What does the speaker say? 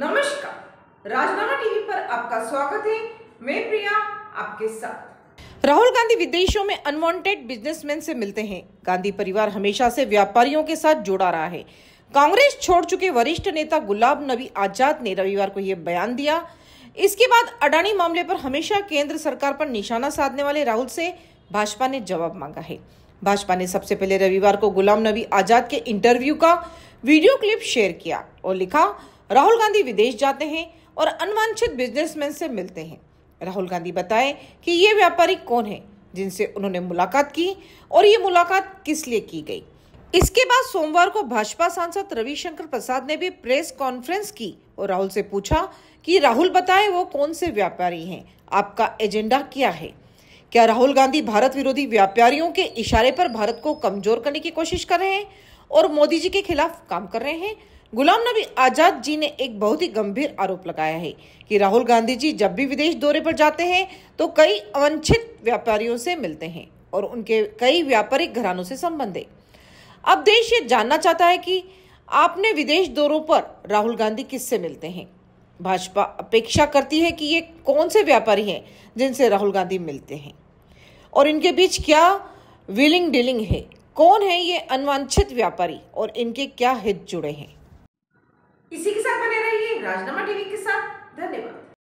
नमस्कार। राजनामा टीवी पर आपका स्वागत है। मैं प्रिया, आपके साथ। राहुल गांधी विदेशों में अनवांटेड बिजनेसमैन से मिलते हैं। गांधी परिवार हमेशा से व्यापारियों के साथ जुड़ा रहा है। कांग्रेस छोड़ चुके वरिष्ठ नेता गुलाब नबी आज़ाद ने रविवार को यह बयान दिया। इसके बाद अडानी मामले पर हमेशा केंद्र सरकार पर निशाना साधने वाले राहुल से भाजपा ने जवाब मांगा है। भाजपा ने सबसे पहले रविवार को गुलाम नबी आज़ाद के इंटरव्यू का वीडियो क्लिप शेयर किया और लिखा राहुल गांधी विदेश जाते हैं और अनवांछित बिजनेसमैन से मिलते हैं। राहुल गांधी बताए कि ये व्यापारी कौन है, जिनसे उन्होंने मुलाकात की और ये मुलाकात किस लिए की गई। इसके बाद सोमवार को भाजपा सांसद रविशंकर प्रसाद ने भी प्रेस कॉन्फ्रेंस की और राहुल से पूछा कि राहुल बताए वो कौन से व्यापारी हैं, आपका एजेंडा क्या है? क्या राहुल गांधी भारत विरोधी व्यापारियों के इशारे पर भारत को कमज़ोर करने की कोशिश कर रहे हैं और मोदी जी के खिलाफ काम कर रहे हैं? गुलाम नबी आज़ाद जी ने एक बहुत ही गंभीर आरोप लगाया है कि राहुल गांधी जी जब भी विदेश दौरे पर जाते हैं तो कई अवंछित व्यापारियों से मिलते हैं और उनके कई व्यापारिक घरानों से संबंध। है अब देश ये जानना चाहता है कि आपने विदेश दौरों पर राहुल गांधी किससे मिलते हैं? भाजपा अपेक्षा करती है कि ये कौन से व्यापारी हैं जिनसे राहुल गांधी मिलते हैं? और इनके बीच क्या विलिंग डीलिंग है? कौन है ये अनवांछित व्यापारी और इनके क्या हित जुड़े हैं इसी के साथ बने रहिए राजनामा टीवी के साथ धन्यवाद।